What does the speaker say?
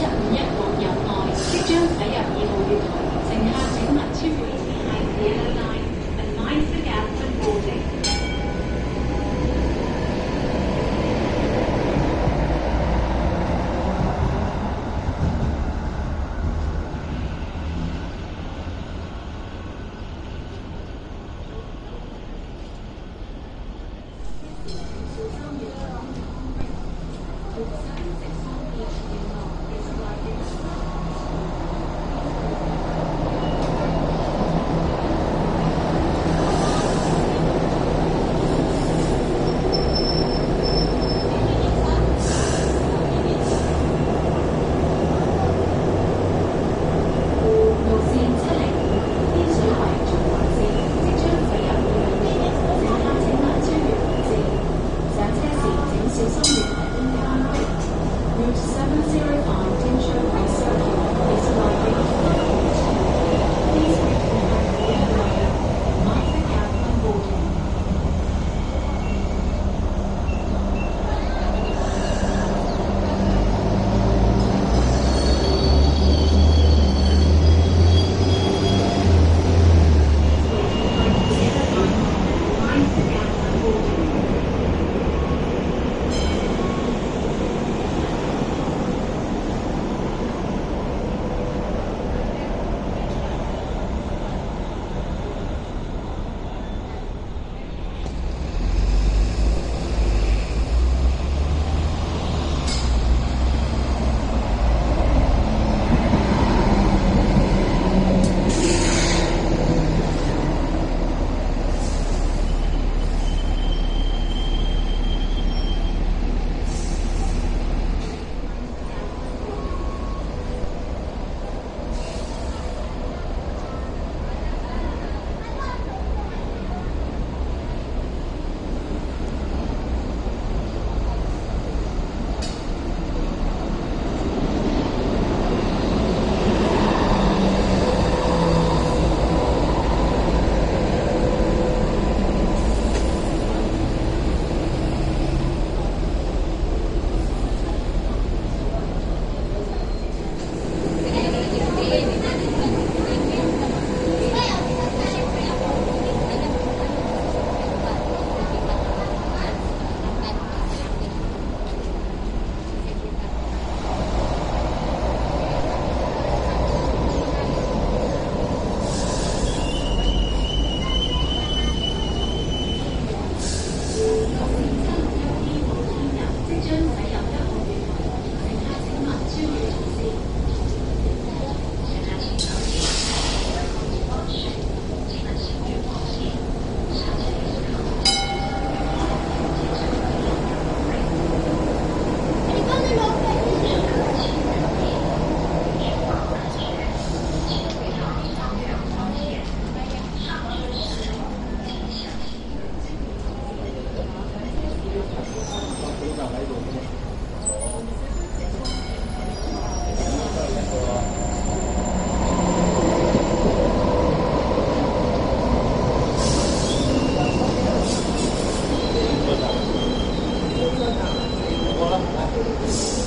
钱呢？Thank you.